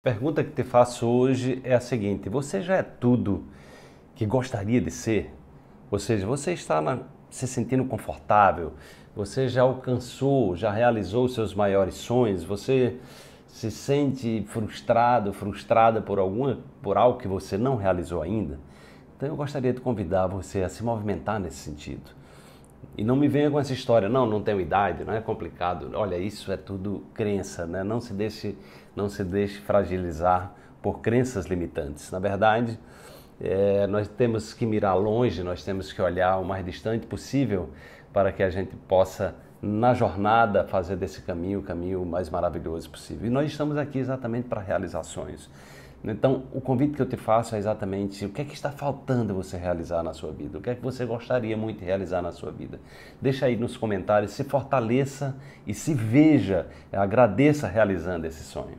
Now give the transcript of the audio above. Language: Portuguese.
Pergunta que te faço hoje é a seguinte: você já é tudo que gostaria de ser? Ou seja, você está na, se sentindo confortável? Você já alcançou, já realizou seus maiores sonhos? Você se sente frustrado, frustrada por alguma, por algo que você não realizou ainda? Então eu gostaria de convidar você a se movimentar nesse sentido. E não me venha com essa história, não, não tenho idade, não é complicado. Olha, isso é tudo crença, né? Não se deixe, não se deixe fragilizar por crenças limitantes. Na verdade, é, nós temos que mirar longe, nós temos que olhar o mais distante possível para que a gente possa, na jornada, fazer desse caminho o caminho mais maravilhoso possível. E nós estamos aqui exatamente para realizar sonhos. Então, o convite que eu te faço é exatamente o que é que está faltando você realizar na sua vida, o que é que você gostaria muito de realizar na sua vida. Deixa aí nos comentários, se fortaleça e se veja, agradeça realizando esse sonho.